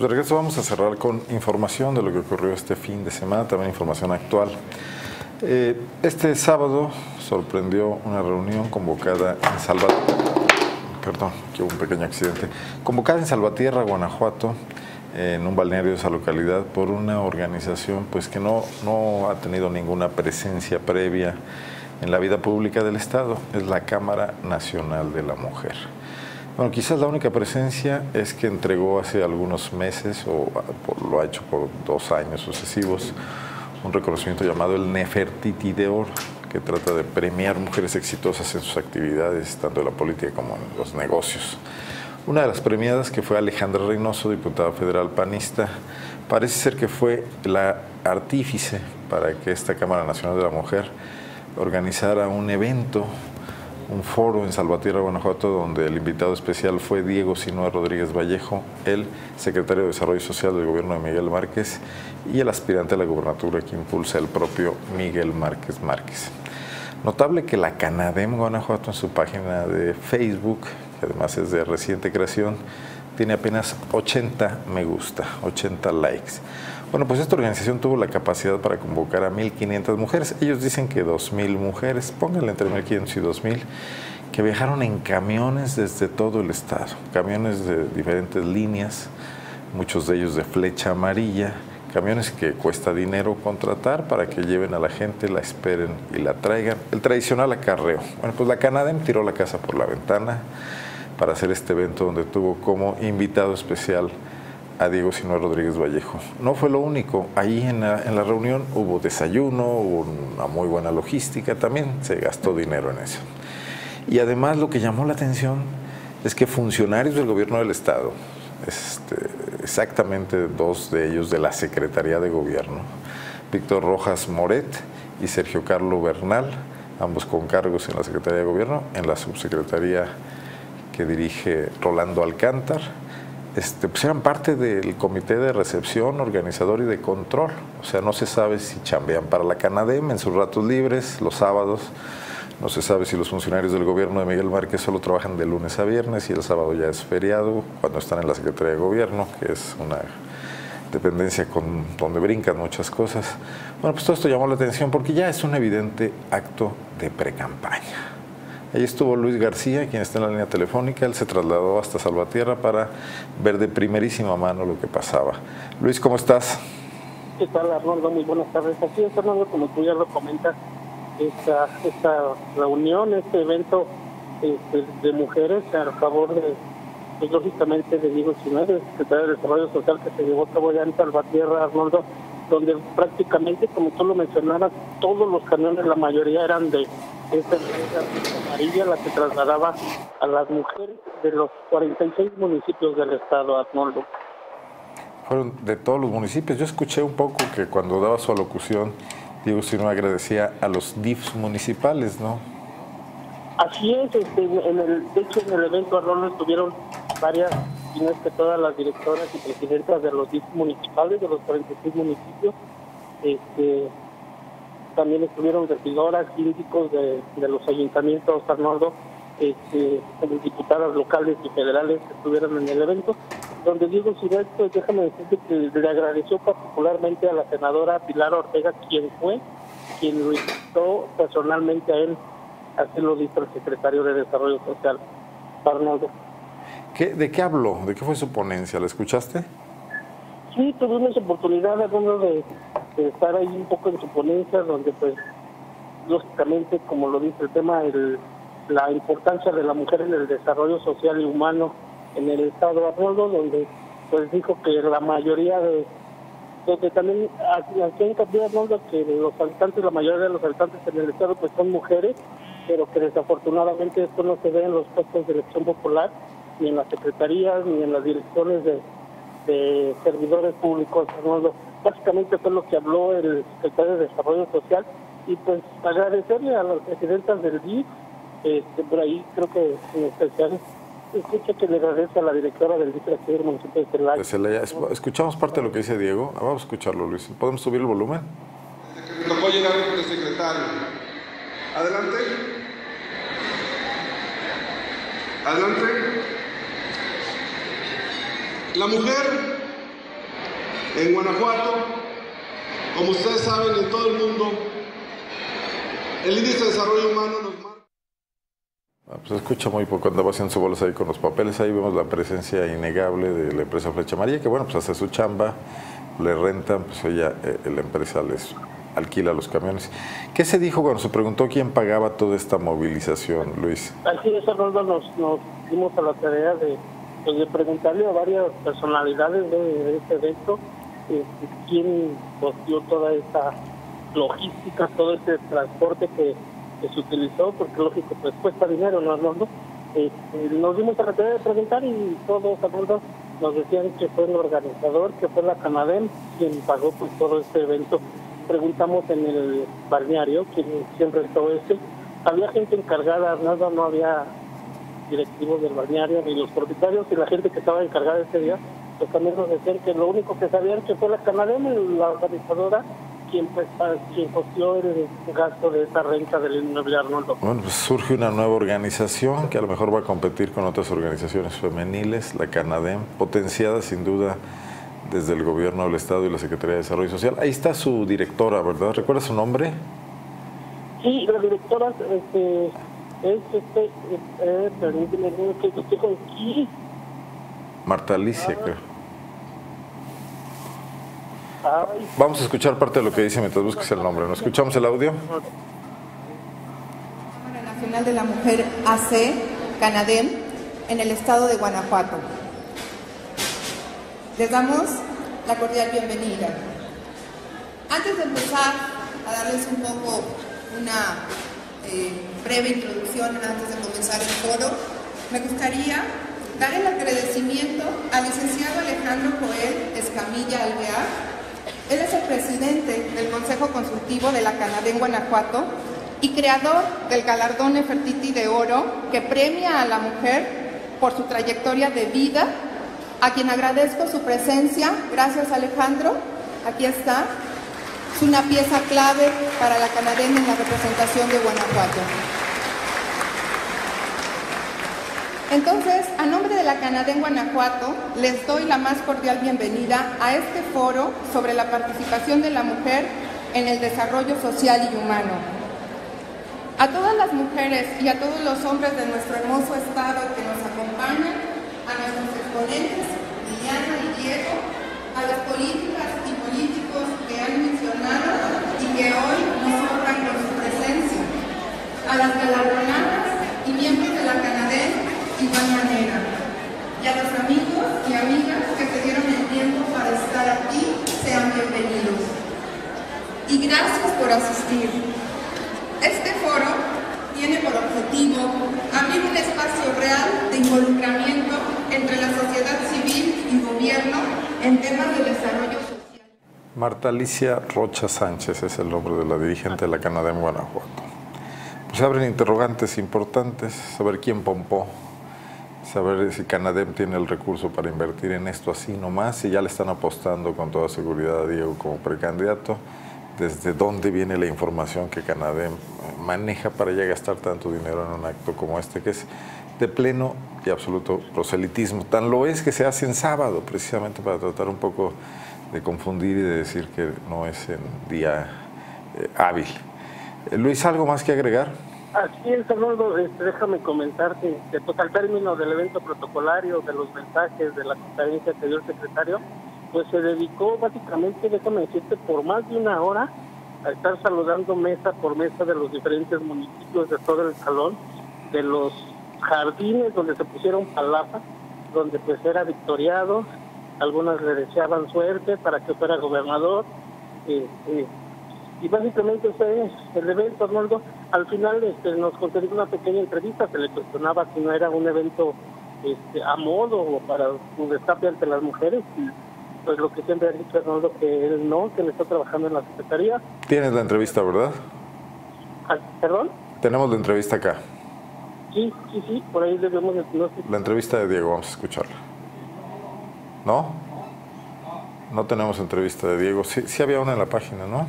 de regreso vamos a cerrar con información de lo que ocurrió este fin de semana, también información actual. Eh, este sábado sorprendió una reunión convocada en Salvatierra, perdón, que hubo un pequeño accidente, convocada en Salvatierra, Guanajuato, en un balneario de esa localidad por una organización pues que no, no ha tenido ninguna presencia previa en la vida pública del Estado, es la Cámara Nacional de la Mujer. Bueno, quizás la única presencia es que entregó hace algunos meses, o lo ha hecho por dos años sucesivos, un reconocimiento llamado el Nefertiti de Oro, que trata de premiar mujeres exitosas en sus actividades, tanto en la política como en los negocios. Una de las premiadas, que fue Alejandra Reynoso, diputada federal panista, parece ser que fue la artífice para que esta Cámara Nacional de la Mujer organizara un evento, un foro en Salvatierra, Guanajuato, donde el invitado especial fue Diego Sinúa Rodríguez Vallejo, el secretario de Desarrollo Social del gobierno de Miguel Márquez y el aspirante a la gubernatura que impulsa el propio Miguel Márquez Márquez. Notable que la Canadem Guanajuato en su página de Facebook, que además es de reciente creación, tiene apenas 80 me gusta, 80 likes. Bueno, pues esta organización tuvo la capacidad para convocar a 1.500 mujeres. Ellos dicen que 2.000 mujeres, pónganle entre 1.500 y 2.000, que viajaron en camiones desde todo el estado, camiones de diferentes líneas, muchos de ellos de flecha amarilla, camiones que cuesta dinero contratar para que lleven a la gente, la esperen y la traigan. El tradicional acarreo. Bueno, pues la Canadem tiró la casa por la ventana para hacer este evento donde tuvo como invitado especial a Diego Sinúa Rodríguez Vallejo. No fue lo único, ahí en la, en la, reunión hubo desayuno, hubo una muy buena logística, también se gastó dinero en eso. Y además lo que llamó la atención es que funcionarios del gobierno del Estado, este, exactamente dos de ellos de la Secretaría de Gobierno, Víctor Rojas Moret y Sergio Carlo Bernal, ambos con cargos en la Secretaría de Gobierno, en la subsecretaría que dirige Rolando Alcántar, este, pues eran parte del comité de recepción, organizador y de control. O sea, no se sabe si chambean para la Canadem en sus ratos libres, los sábados. No se sabe si los funcionarios del gobierno de Miguel Márquez solo trabajan de lunes a viernes y el sábado ya es feriado, cuando están en la Secretaría de Gobierno, que es una dependencia con donde brincan muchas cosas. Bueno, pues todo esto llamó la atención porque ya es un evidente acto de precampaña. Ahí estuvo Luis García, quien está en la línea telefónica. Él se trasladó hasta Salvatierra para ver de primerísima mano lo que pasaba. Luis, ¿cómo estás? ¿Qué tal, Arnoldo? Muy buenas tardes. Así es, Arnoldo, como tú ya lo comentas, esta, esta reunión, este evento este, de mujeres a favor de, pues, lógicamente, de Diego Chínez, secretario de Desarrollo Social, que se llevó a cabo ya en Salvatierra, Arnoldo, donde prácticamente, como tú lo mencionabas, todos los camiones, la mayoría eran de esta empresa amarilla, la que trasladaba a las mujeres de los 46 municipios del estado, Arnoldo. Fueron de todos los municipios. Yo escuché un poco que cuando daba su alocución, Diego Sino agradecía a los DIFs municipales, ¿no? Así es, este, en el, de hecho en el evento Arnoldo estuvieron varias, si no es que todas las directoras y presidentas de los DIFs municipales, de los 46 municipios, este, también estuvieron regidoras, síndicos de, los ayuntamientos, Arnoldo, este, diputadas locales y federales que estuvieron en el evento, donde Diego Ciudad, pues déjame decirte que le agradeció particularmente a la senadora Pilar Ortega, quien fue, quien lo invitó personalmente a él a hacerlo listo el secretario de Desarrollo Social, Arnoldo. ¿Qué, ¿De qué habló? ¿De qué fue su ponencia? ¿La escuchaste? Sí, tuvimos oportunidad, Arnoldo, de estar ahí un poco en su ponencia, donde pues lógicamente, como lo dice el tema, el, la importancia de la mujer en el desarrollo social y humano en el estado de Arnoldo, donde pues dijo que la mayoría de, donde también aquí en Capilla Arnoldo que los habitantes, la mayoría de los habitantes en el estado pues son mujeres, pero que desafortunadamente esto no se ve en los puestos de elección popular, ni en las secretarías, ni en las direcciones de, de servidores públicos, Arnoldo básicamente fue lo que habló el secretario de Desarrollo Social y pues agradecerle a las presidentas del DIF, este, por ahí creo que en especial escucha que le agradece a la directora del DIF del municipio de Celaya. Escuchamos parte de lo que dice Diego, ah, vamos a escucharlo Luis, ¿podemos subir el volumen? Tocó llegar el secretario. Adelante. Adelante. La mujer En Guanajuato, como ustedes saben, en todo el mundo, el índice de desarrollo humano nos marca... Ah, pues escucha muy poco, andaba haciendo su bolas ahí con los papeles, ahí vemos la presencia innegable de la empresa Flecha María, que bueno, pues hace su chamba, le rentan, pues ella, eh, la empresa les alquila los camiones. ¿Qué se dijo cuando se preguntó quién pagaba toda esta movilización, Luis? Así es, Arnoldo, nos, nos dimos a la tarea de, pues, de preguntarle a varias personalidades de, de este evento eh, quién costeó toda esta logística, todo este transporte que, se utilizó, porque lógico, pues cuesta dinero, ¿no? Eh, eh, nos dimos a la tarea de preguntar y todos, Arnoldo, nos decían que fue el organizador, que fue la Canadem quien pagó pues, todo este evento. Preguntamos en el balneario, quien siempre estuvo este, había gente encargada, nada, no había directivos del balneario ni los propietarios y la gente que estaba encargada ese día, pues también nos decían que lo único que sabían que fue la Canadena, la organizadora, quien pues quien costeó el gasto de esa renta del inmueble Arnoldo. Bueno, pues surge una nueva organización que a lo mejor va a competir con otras organizaciones femeniles, la Canadem, potenciada sin duda desde el gobierno del Estado y la Secretaría de Desarrollo Social. Ahí está su directora, ¿verdad? ¿Recuerda su nombre? Sí, la directora este, es, este, eh, permíteme, que estoy con. Marta Alicia, Ah. creo. Vamos a escuchar parte de lo que dice mientras busques el nombre. ¿No escuchamos el audio? Nacional de la Mujer AC, Canadem, en el estado de Guanajuato. Les damos la cordial bienvenida. Antes de empezar a darles un poco una eh, breve introducción antes de comenzar el foro, me gustaría dar el agradecimiento al licenciado Alejandro Joel Escamilla Alvear. Él es el presidente del Consejo Consultivo de la Canadá en Guanajuato y creador del galardón Nefertiti de Oro que premia a la mujer por su trayectoria de vida, a quien agradezco su presencia. Gracias Alejandro, aquí está. Es una pieza clave para la canadena en la representación de Guanajuato. Entonces, a nombre de la Canadá en Guanajuato, les doy la más cordial bienvenida a este foro sobre la participación de la mujer en el desarrollo social y humano. A todas las mujeres y a todos los hombres de nuestro hermoso estado que nos acompañan, a nuestros exponentes, Liliana y Diego, a las políticas y políticos que han mencionado y que hoy nos honran con su presencia, a las galardonadas y miembros igual manera, y a los amigos y amigas que se dieron el tiempo para estar aquí, sean bienvenidos. Y gracias por asistir. Este foro tiene por objetivo abrir un espacio real de involucramiento entre la sociedad civil y gobierno en temas de desarrollo social. Marta Alicia Rocha Sánchez es el nombre de la dirigente de la Canadá en Guanajuato. Pues se abren interrogantes importantes, saber quién pompó, saber si Canadem tiene el recurso para invertir en esto así nomás, si ya le están apostando con toda seguridad a Diego como precandidato, desde dónde viene la información que Canadem maneja para ya gastar tanto dinero en un acto como este, que es de pleno y absoluto proselitismo. Tan lo es que se hace en sábado, precisamente para tratar un poco de confundir y de decir que no es en día eh, hábil. Eh, Luis, ¿algo más que agregar? Así es, Arnoldo, este, déjame comentarte que pues, al término del evento protocolario, de los mensajes, de la conferencia que dio el secretario, pues se dedicó básicamente, déjame decirte, por más de una hora a estar saludando mesa por mesa de los diferentes municipios de todo el salón, de los jardines donde se pusieron palapas, donde pues era victoriado, algunas le deseaban suerte para que fuera gobernador, eh, eh, y básicamente fue el evento, Arnoldo. Al final este, nos concedió una pequeña entrevista, se le cuestionaba si no era un evento este, a modo o para un destape ante las mujeres. Y pues lo que siempre ha dicho Arnoldo, que él no, que él está trabajando en la Secretaría. Tienes la entrevista, ¿verdad? Ah, ¿Perdón? Tenemos la entrevista acá. Sí, sí, sí, por ahí debemos de... No sé. La entrevista de Diego, vamos a escucharla. ¿No? No tenemos entrevista de Diego. Sí, sí había una en la página, ¿no?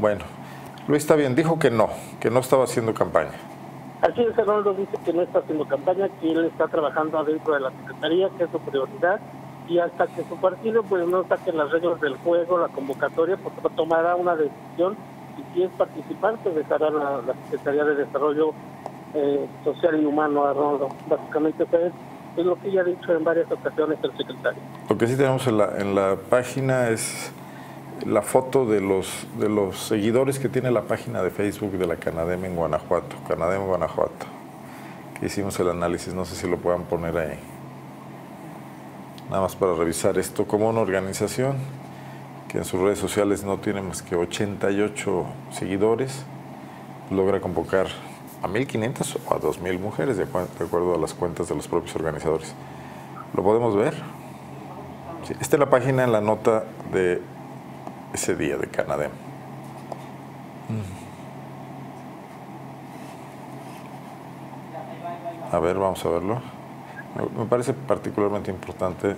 Bueno, Luis está bien, dijo que no, que no estaba haciendo campaña. Así es, Arnoldo dice que no está haciendo campaña, que él está trabajando adentro de la Secretaría, que es su prioridad, y hasta que su partido pues no saque las reglas del juego, la convocatoria, pues tomará una decisión y si es participar, pues dejará la, la Secretaría de Desarrollo eh, Social y Humano, Arnoldo. Básicamente es lo que ya ha dicho en varias ocasiones el secretario. Lo que sí tenemos en la, en la página es la foto de los, de los seguidores que tiene la página de Facebook de la Canadem en Guanajuato, Canadem Guanajuato, que hicimos el análisis, no sé si lo puedan poner ahí. Nada más para revisar esto como una organización que en sus redes sociales no tiene más que 88 seguidores, logra convocar a 1.500 o a 2.000 mujeres, de acuerdo a las cuentas de los propios organizadores. ¿Lo podemos ver? Esta es la página en la nota de ese día de Canadá. A ver, vamos a verlo. Me parece particularmente importante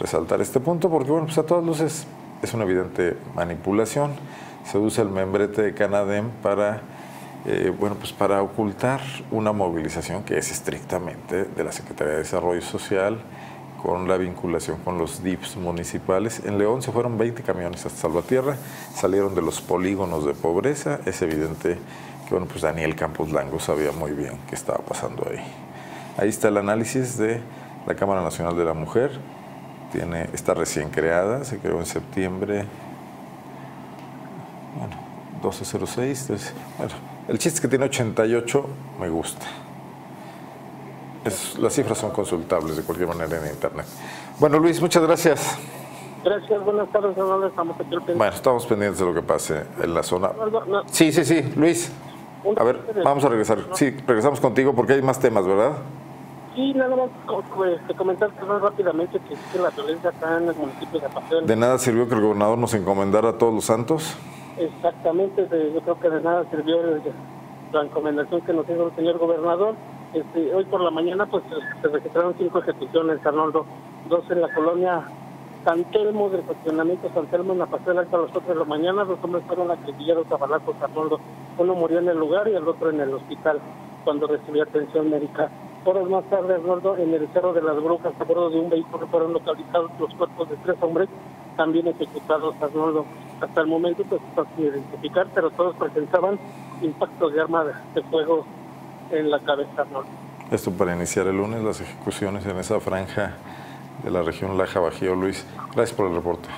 resaltar este punto porque, bueno, pues a todas luces es una evidente manipulación. Se usa el membrete de Canadem para, eh, bueno, pues para ocultar una movilización que es estrictamente de la Secretaría de Desarrollo Social con la vinculación con los DIPS municipales. En León se fueron 20 camiones hasta Salvatierra, salieron de los polígonos de pobreza. Es evidente que bueno, pues Daniel Campos Lango sabía muy bien qué estaba pasando ahí. Ahí está el análisis de la Cámara Nacional de la Mujer. Tiene, está recién creada, se creó en septiembre bueno, 1206. bueno, el chiste es que tiene 88 me gusta las cifras son consultables de cualquier manera en Internet. Bueno, Luis, muchas gracias. Gracias, buenas tardes, estamos aquí Bueno, estamos pendientes de lo que pase en la zona. Sí, sí, sí, Luis. A ver, vamos a regresar. Sí, regresamos contigo porque hay más temas, ¿verdad? Sí, nada más comentar rápidamente que existe la violencia acá en el municipio de. ¿De nada sirvió que el gobernador nos encomendara a todos los santos? Exactamente, yo creo que de nada sirvió la encomendación que nos hizo el señor gobernador este, hoy por la mañana pues se registraron cinco ejecuciones, Arnoldo, dos en la colonia San Telmo, del cuestionamiento San Telmo, en la pasada hasta las 8 de la mañana, dos hombres fueron acribillados a balazos, Arnoldo. Uno murió en el lugar y el otro en el hospital cuando recibió atención médica. Horas más tarde, Arnoldo, en el Cerro de las Brujas, a bordo de un vehículo, fueron localizados los cuerpos de tres hombres también ejecutados, Arnoldo. Hasta el momento pues sin identificar, pero todos presentaban impactos de arma de fuego en la cabeza norte. Esto para iniciar el lunes las ejecuciones en esa franja de la región Laja Bajío. Luis, gracias por el reporte.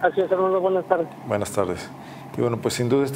Así es, hermano. Buenas tardes. Buenas tardes. Y bueno, pues sin duda